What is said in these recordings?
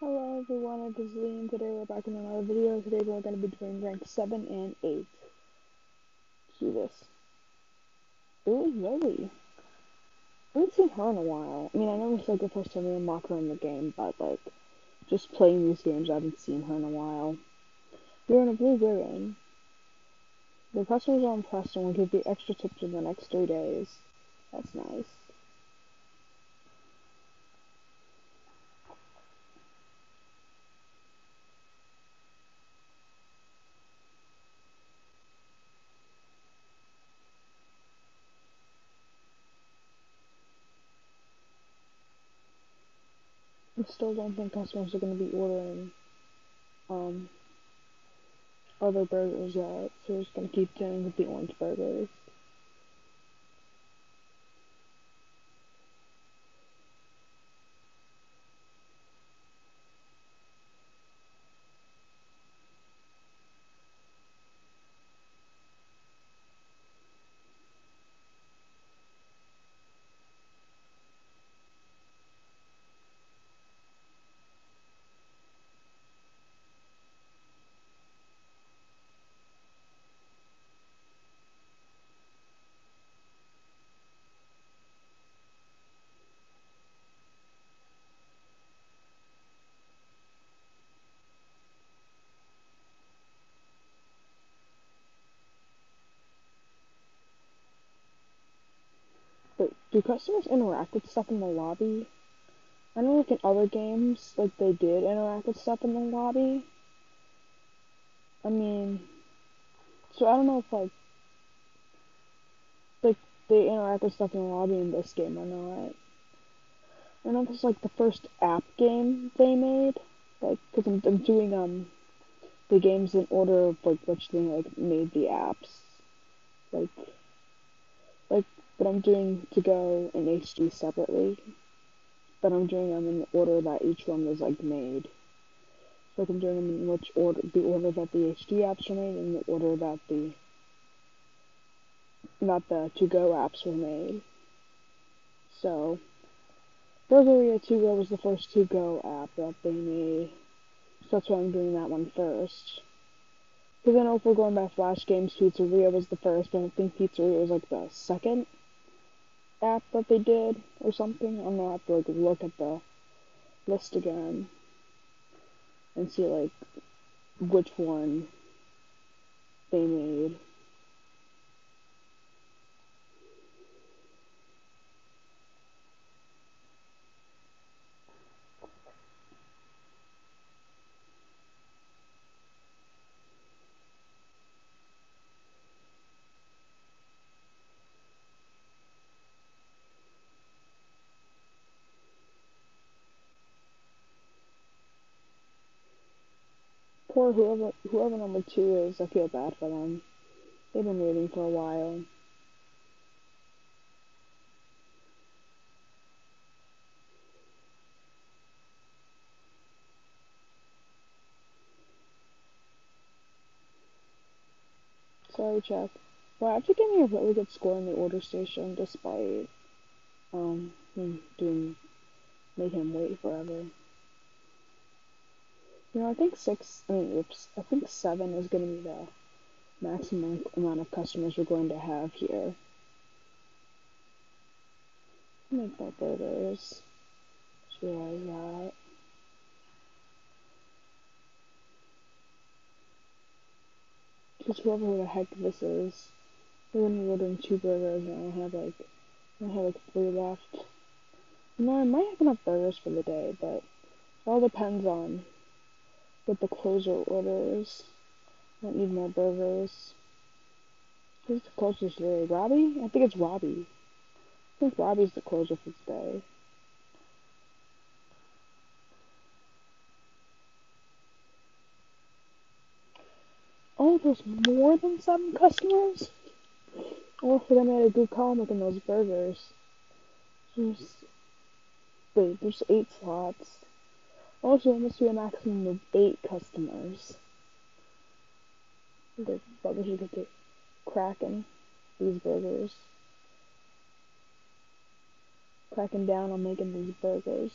Hello everyone, it is and today we're back in another video. Today we're going to be doing rank 7 and 8. See this. Ooh, Zoe. I haven't seen her in a while. I mean, I know it's like the first time we unlock her in the game, but like, just playing these games, I haven't seen her in a while. You're in a blue ribbon. The customers are impressed and will give you extra tips in the next three days. That's nice. Still don't think customers are going to be ordering um, other burgers yet, so we're just going to keep doing with the orange burgers. But do customers interact with stuff in the lobby? I know like in other games, like they did interact with stuff in the lobby. I mean, so I don't know if like, like they interact with stuff in the lobby in this game or not. I don't know this is like the first app game they made, like, cause I'm, I'm doing um the games in order of like which they like made the apps, like, like but I'm doing to go and HD separately, but I'm doing them in the order that each one was like made. So like I'm doing them in which order, the order that the HD apps were made, and the order that the not the to go apps were made. So Burgeria to go was the first to go app that they made. So that's why I'm doing that one first. Because I know if we're going by Flash Games, Pizzeria was the first, but I think Pizzeria was like the second app that they did or something. I'm gonna have to like look at the list again and see like which one they made. Poor whoever whoever number two is, I feel bad for them. They've been waiting for a while. Sorry, Chuck. Well, after getting a really good score in the order station, despite um me doing make him wait forever. You know, I think six. I mean, oops. I think seven is going to be the maximum amount of customers we're going to have here. Make more burgers. Realize that. Just whoever the heck this is, we're gonna be ordering two burgers, and I have like, I have like three left. You know, I might have enough burgers for the day, but it all depends on what the closer orders. I don't need more burgers. Who's the closest today? Robbie? I think it's Robbie. I think Robbie's the closer for today. Oh, there's more than seven customers? Oh, I think I made a good call making those burgers. There's, wait, there's eight slots. Also, there must be a maximum of eight customers. They probably should get cracking these burgers. Cracking down on making these burgers.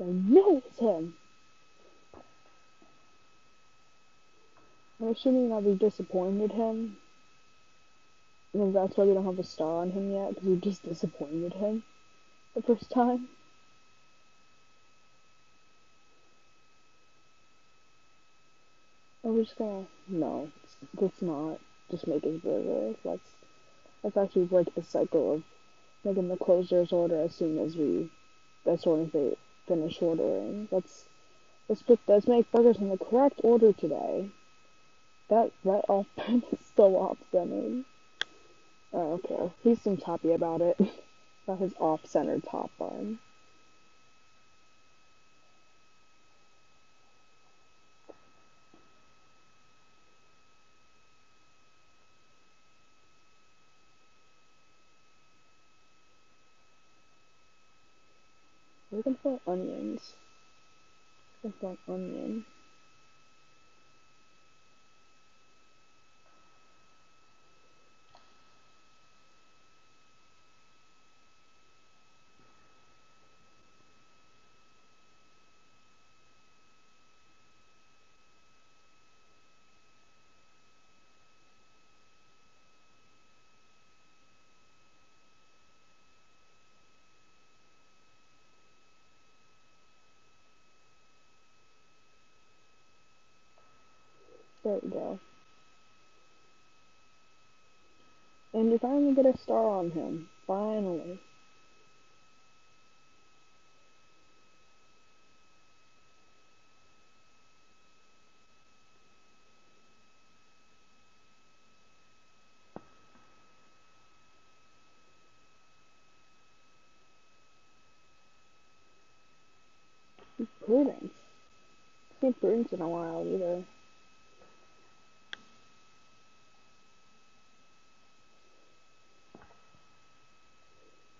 I know it's him. I'm assuming that we disappointed him. And that's why we don't have a star on him yet, because we just disappointed him the first time. Are we just gonna... No, let's not just make his burger. Let's, let's actually break the cycle of making the closer's order as soon as we, as soon as they finish ordering. Let's, let's put, let's make burgers in the correct order today. That, that off is still off centered. Oh, okay. He seems happy about it. about his off-centered top bun. Looking for onions. We Looking for onion. There we go. And you finally get a star on him. Finally. Prudence. Seen Prudence in a while either.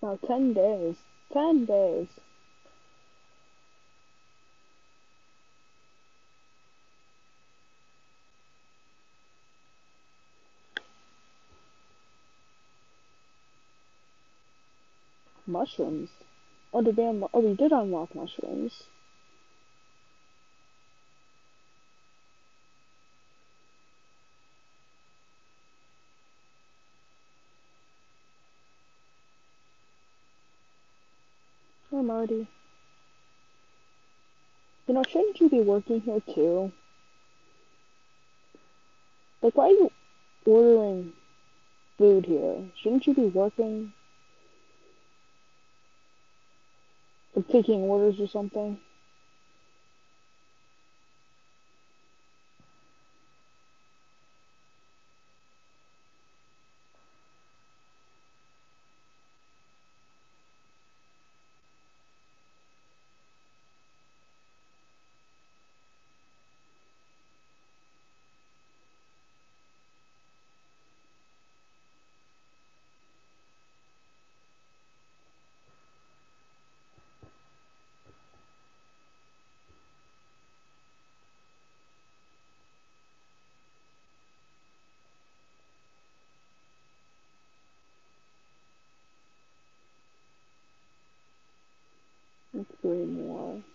Wow, ten days. Ten days. Mushrooms. Oh, we unlock? Oh, we did unlock mushrooms. Marty. You know, shouldn't you be working here too? Like, why are you ordering food here? Shouldn't you be working? Or taking orders or something? Let's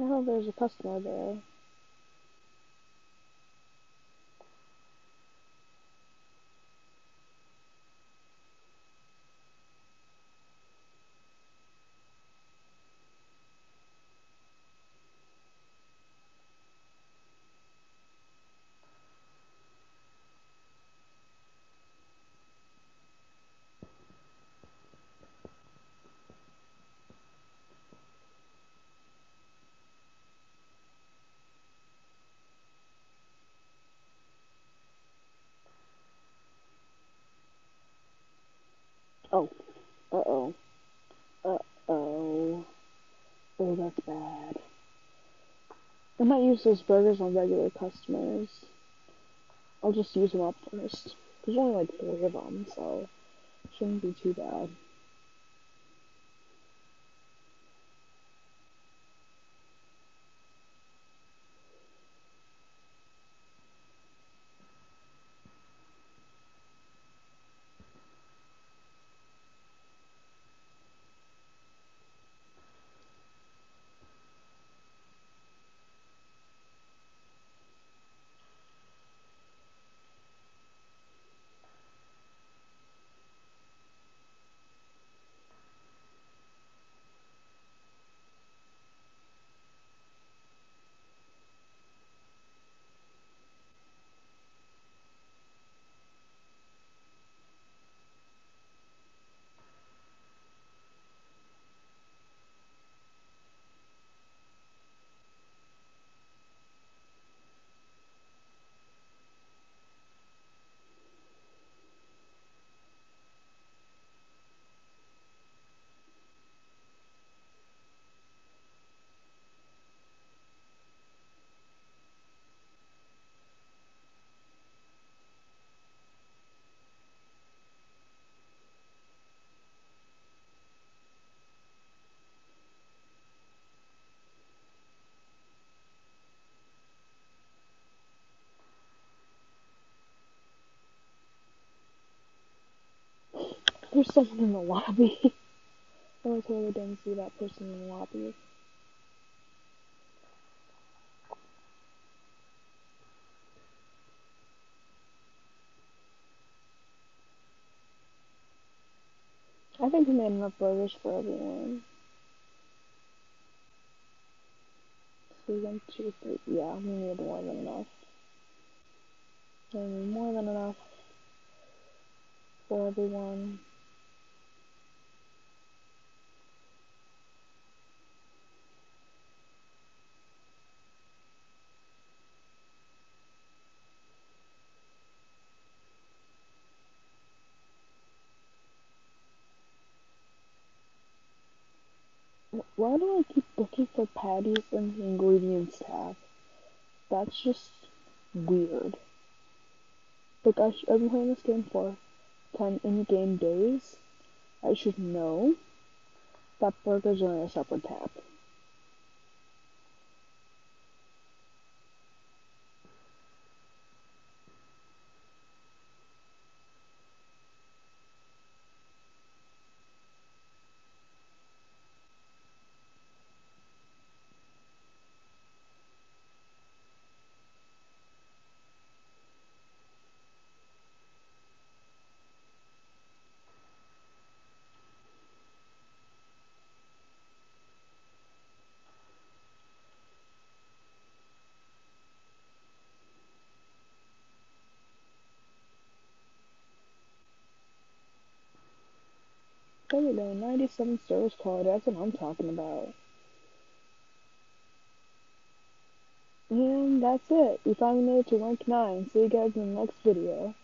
Oh, there's a customer there. Use those burgers on regular customers. I'll just use them up first. There's only like three of them, so shouldn't be too bad. There's someone in the lobby. I totally didn't see that person in the lobby. I think we made enough burgers for everyone. So one, two, three. Yeah, we need more than enough. We need more than enough for everyone. Why do I keep looking for patties in the ingredients tab? That's just weird. Like, I I've been playing this game for 10 in-game days. I should know that burgers are in a separate tab. There we go, 97 service quality, that's what I'm talking about. And that's it. We finally made it to rank 9. See you guys in the next video.